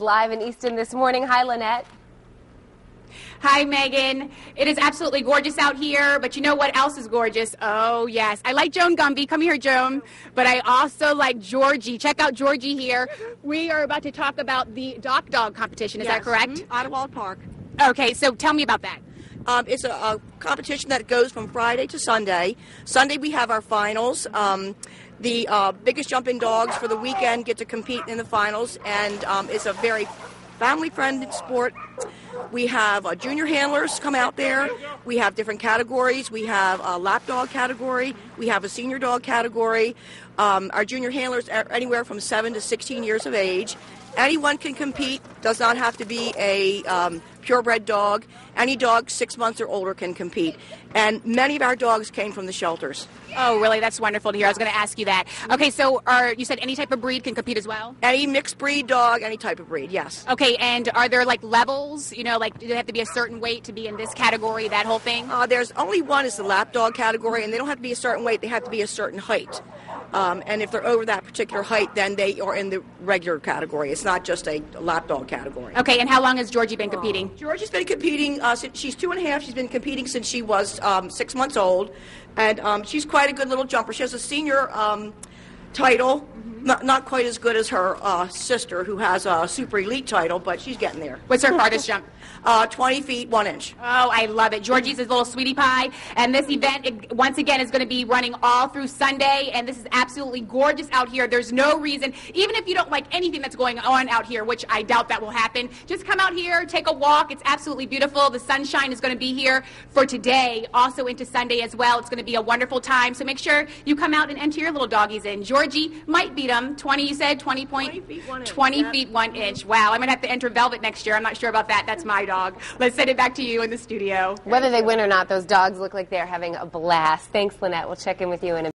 live in Easton this morning. Hi, Lynette. Hi, Megan. It is absolutely gorgeous out here, but you know what else is gorgeous? Oh, yes. I like Joan Gumby. Come here, Joan. But I also like Georgie. Check out Georgie here. We are about to talk about the Dock Dog competition. Is yes. that correct? Mm-hmm. Ottawa Park. Okay, so tell me about that. Um, it's a, a, competition that goes from Friday to Sunday. Sunday we have our finals. Um, the uh, biggest jumping dogs for the weekend get to compete in the finals, and um, it's a very family-friendly sport. We have uh, junior handlers come out there. We have different categories. We have a lap dog category. We have a senior dog category. Um, our junior handlers are anywhere from 7 to 16 years of age. Anyone can compete. Does not have to be a um, purebred dog. Any dog six months or older can compete. And many of our dogs came from the shelters. Oh, really? That's wonderful to hear. I was going to ask you that. Okay, so are you said any type of breed can compete as well? Any mixed breed dog, any type of breed, yes. Okay, and are there like levels? You know, like do they have to be a certain weight to be in this category? That whole thing? Uh, there's only one is the lap dog category, and they don't have to be a certain weight. They have to be a certain height. Um, and if they're over that particular height, then they are in the regular category. It's not just a lapdog category. Okay, and how long has Georgie been competing? Uh, Georgie's been competing uh, since she's two and a half. She's been competing since she was um, six months old, and um, she's quite a good little jumper. She has a senior um, title. Mm-hmm. Not, not quite as good as her uh, sister, who has a super elite title, but she's getting there. What's her farthest jump? Uh, 20 feet, 1 inch. Oh, I love it. Georgie's a little sweetie pie. And this event, it, once again, is going to be running all through Sunday. And this is absolutely gorgeous out here. There's no reason, even if you don't like anything that's going on out here, which I doubt that will happen, just come out here, take a walk. It's absolutely beautiful. The sunshine is going to be here for today, also into Sunday as well. It's going to be a wonderful time. So make sure you come out and enter your little doggies in. Georgie might beat them. 20, you said? 20 point? 20 feet, 1 inch. 20 yep. feet, 1 inch. Wow. I'm going to have to enter Velvet next year. I'm not sure about that. That's my dog. Let's send it back to you in the studio. Whether they win or not, those dogs look like they're having a blast. Thanks, Lynette. We'll check in with you in a